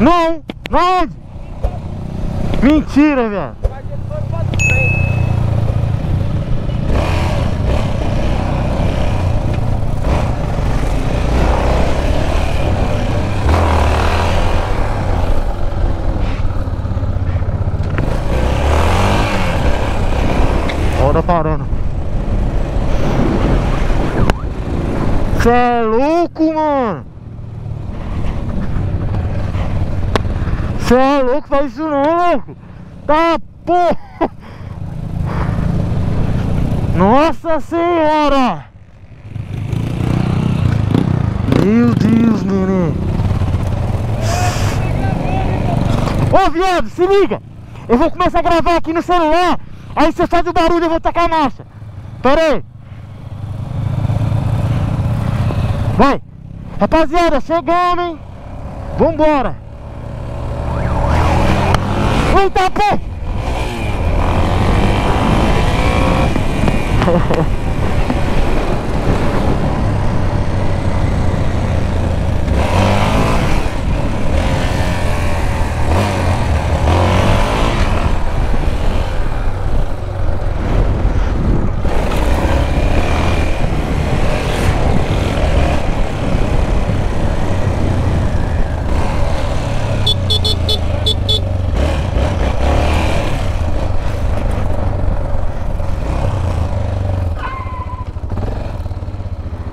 Não, não. Mentira, velho. Roda parando. Cê é louco, mano. Cê é louco, faz isso não, louco. Tá, porra. Nossa senhora. Meu Deus, neném. Ô, viado, se liga. Eu vou começar a gravar aqui no celular. Aí você faz o barulho eu vou tacar a marcha. Pera aí. Vai. Rapaziada, chegamos, hein? Vambora. Eita, pô!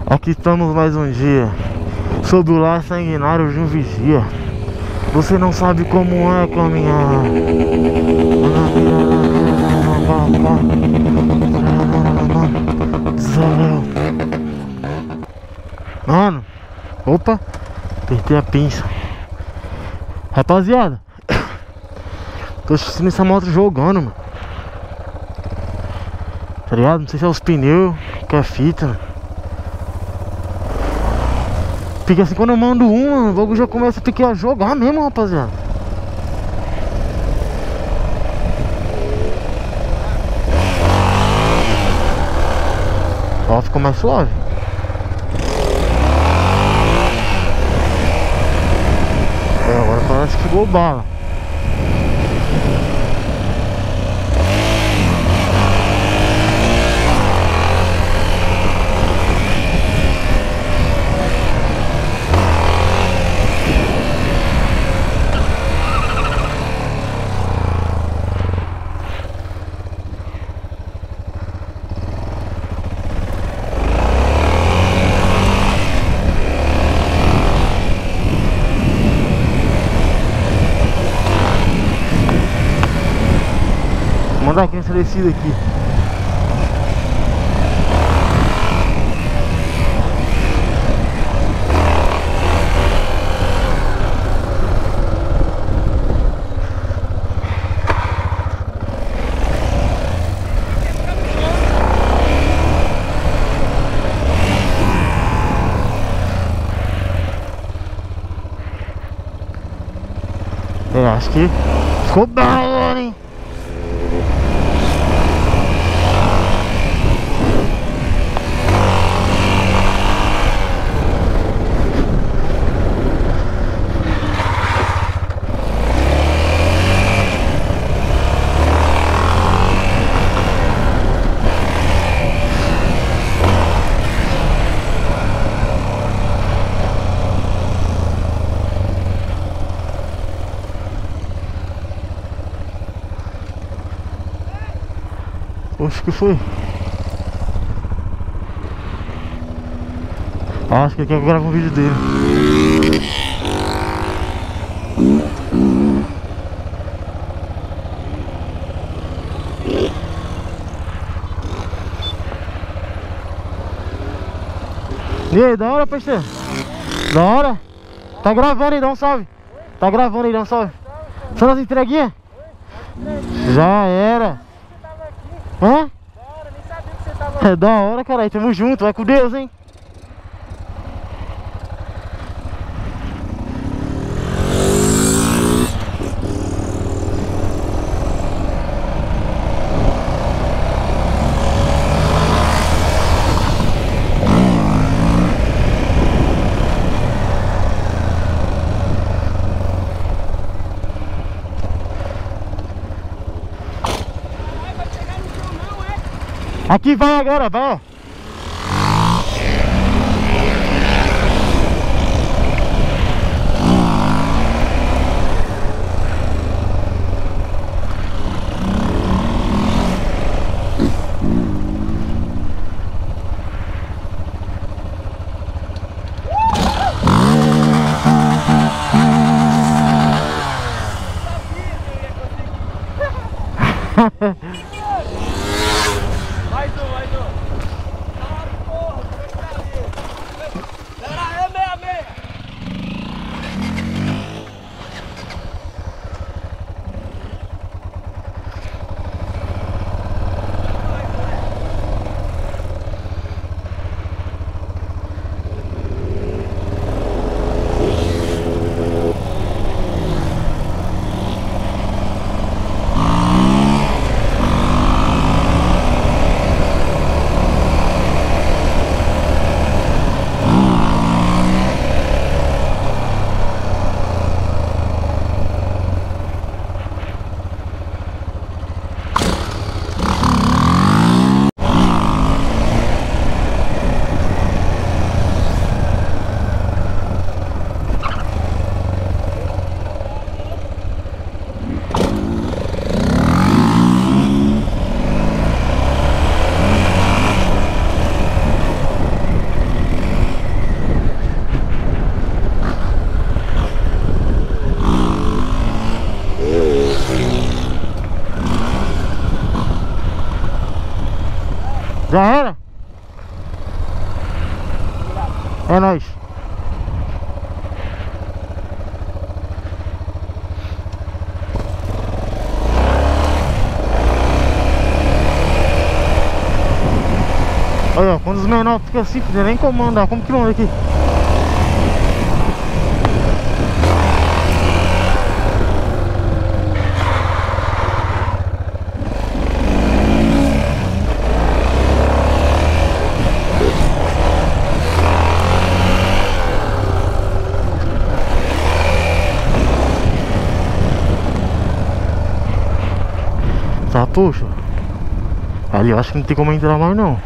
Aqui estamos mais um dia. Sob o lar sanguinário de um vigia. Você não sabe como é caminhar Mano Opa Apertei a pinça. Rapaziada Tô assistindo essa moto jogando, mano. Tá ligado? Não sei se é os pneus Que é fita, mano Porque assim, quando eu mando um, o bagulho já começa a ter que jogar mesmo, rapaziada. Ó, ficou mais suave. É, agora parece que ficou bala. Mandar aqui nessa descida aqui. É, acho que ficou da hora, hein? Acho que foi. Acho que aqui eu gravo um vídeo dele. E aí, da hora, peixe? Da hora? Tá gravando aí, dá um salve. Tá gravando aí, dá um salve. Só nas entreguinhas? Já era. Hã? da hora, nem sabia que você tava É da hora, caralho. Tamo junto. Vai com Deus, hein? Aqui vai agora, vai, ó. Olha, quando os menores ficam assim, nem comandar. Como que vão aqui? Tá, puxa. Ali eu acho que não tem como entrar mais não.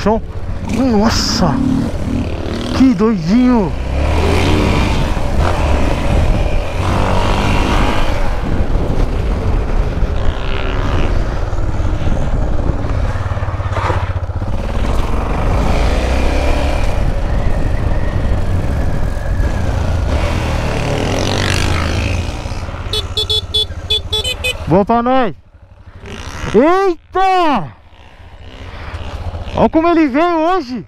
Chão. Nossa! Que doidinho! Boa pra nós! Eita! Olha como ele veio hoje!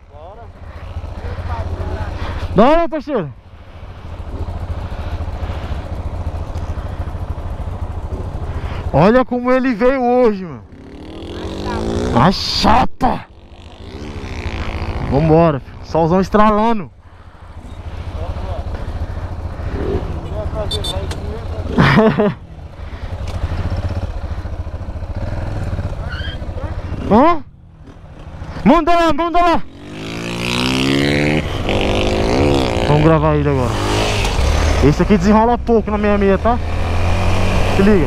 Da hora, parceiro! Olha como ele veio hoje, mano! A chapa! Vambora, filho. solzão estralando! Hã? Manda lá, manda lá! Vamos gravar ele agora. Esse aqui desenrola pouco na minha meia, tá? Se liga.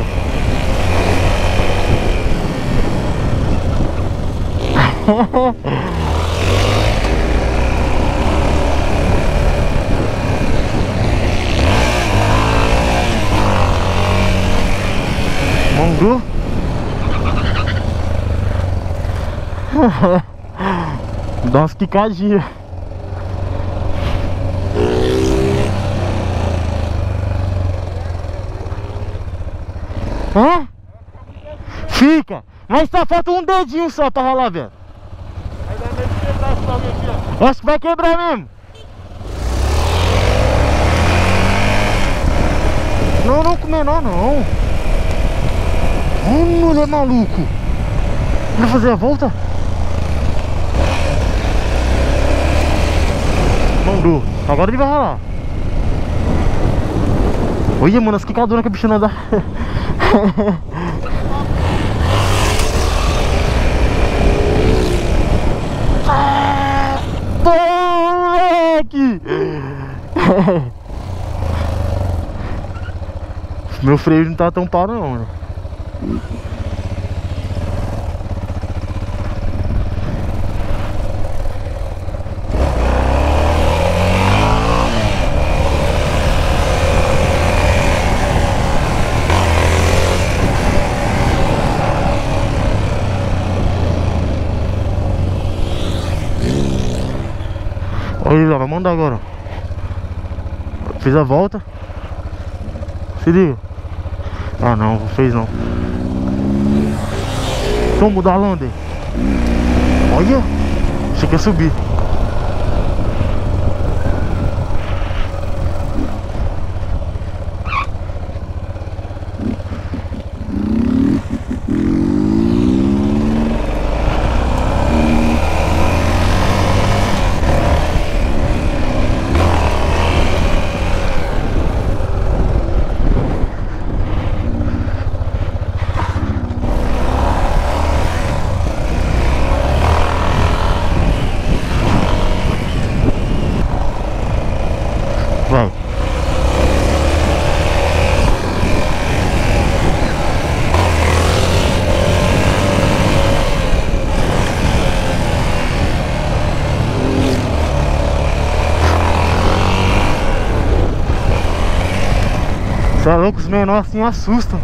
Mongu. Dá umas quicadinhas. Hã? Fica! Mas só falta um dedinho só pra rolar, velho. Acho que vai quebrar mesmo. Não, não com menor não. Vamos, mulher maluco. Vai fazer a volta? Mandou. Agora ele vai ralar. Olha, mano, as quicaduras que a bicha não dá. Ah, moleque! Meu freio não tá tão pau não, mano. Mandar agora. Fez a volta. Se liga. Ah não, não fez não. Vamos mudar a. Olha. Achei que ia subir. Vai. Menores assim assustam.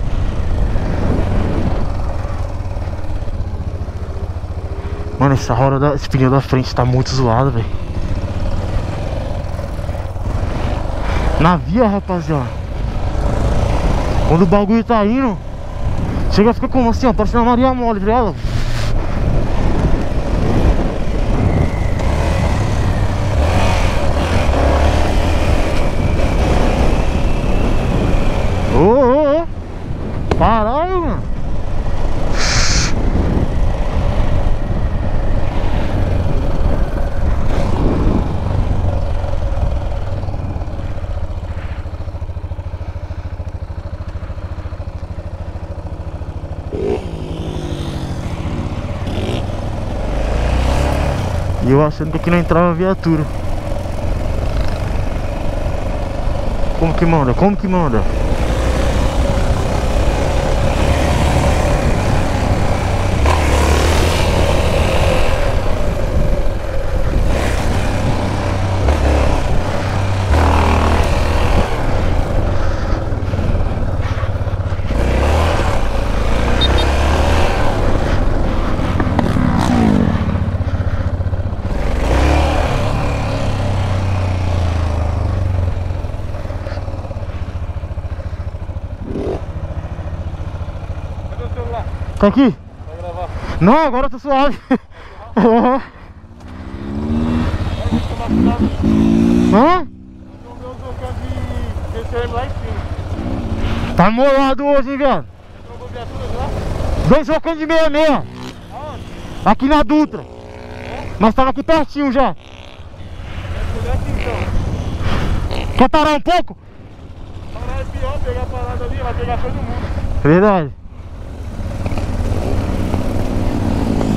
Mano, essa roda, da, esse pneu da frente tá muito zoado, velho. Na via, rapaziada. Quando o bagulho tá indo, chega a ficar como assim, ó, parecendo uma Maria Mole, tá ligado? Ô, ô, ô. Caralho, mano. Eu achando que aqui não entrava viatura. Como que manda? Como que manda? Cadê o celular? Tá aqui? Vai gravar. Não, agora eu tô suave. Cuidado. Hã? Tá molado hoje, hein, velho? Dois jogando de meia meia. Aonde? Aqui na Dutra. Mas tava aqui pertinho já. Quer parar um pouco? Parar é pior, pegar a parada ali, vai pegar todo mundo. Verdade.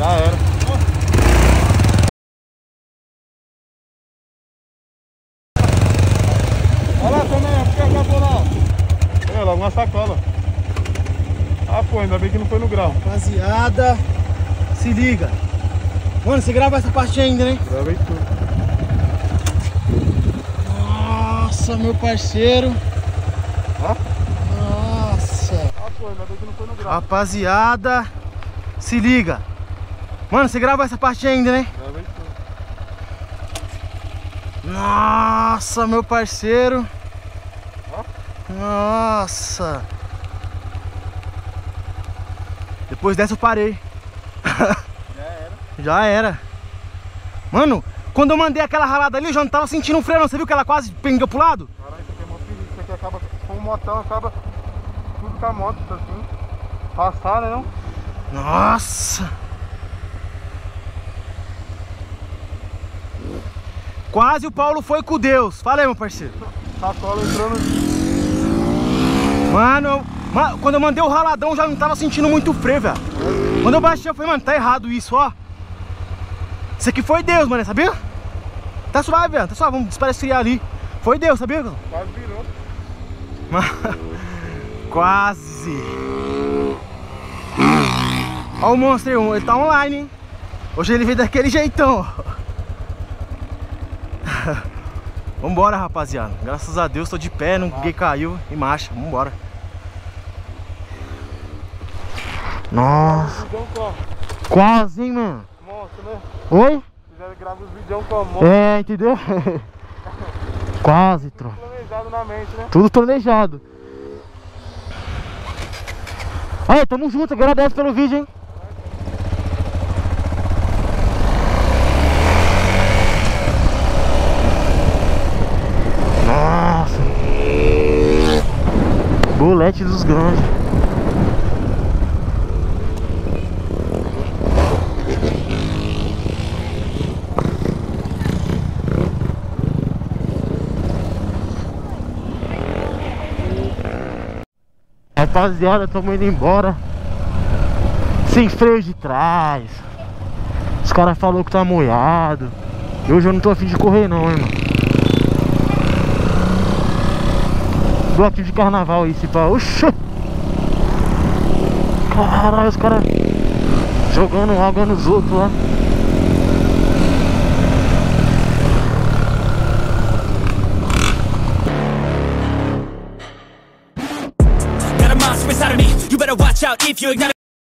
Já era. Olha lá também, o que acabou lá? Olha lá, uma sacola. Ah, pô, ainda bem que não foi no grau. Rapaziada, se liga. Mano, você grava essa parte ainda, né? Gravei tudo. Nossa, meu parceiro. Ó. Nossa. Ah, pô, ainda bem que não foi no grau. Rapaziada, se liga. Mano, você gravou essa parte ainda, né? Gravei tudo. Nossa, meu parceiro. Ó. Nossa. Depois dessa eu parei. Já era. Já era. Mano, quando eu mandei aquela ralada ali, eu já não tava sentindo um freio não. Você viu que ela quase pendeu pro lado? Caralho, isso aqui é mó perigo. Isso aqui acaba com o motão, acaba tudo com a moto, tá assim. Passar, né não? Nossa. Quase o Paulo foi com Deus. Fala aí, meu parceiro. Sacola entrando. Mano, quando eu mandei o raladão, já não tava sentindo muito freio, velho. Quando eu baixei, eu falei, mano, tá errado isso, ó. Isso aqui foi Deus, mano, sabia? Tá suave, velho, tá suave, vamos esfriar ali. Foi Deus, sabia? Quase virou. Mas- Quase. Ó o monstro aí, ele tá online, hein? Hoje ele veio daquele jeitão, ó. Vambora, rapaziada. Graças a Deus tô de pé, ninguém caiu e marcha. Vambora. Nossa? Quase, hein, mano? Monstro, né? Oi? Fizeram gravar os vidão como? Monstro É, entendeu? Quase, tro. planejado na mente, né? Tudo planejado. Aí, tamo junto, agradece pelo vídeo, hein? Nossa. Bolete dos grandes. Rapaziada, tamo indo embora. Sem freio de trás. Os caras falaram que tá molhado. E hoje eu não tô afim de correr não, irmão. Bloquinho de carnaval aí, se pá. Oxa! Caralho, os caras jogando água nos outros lá. Out if you ignite.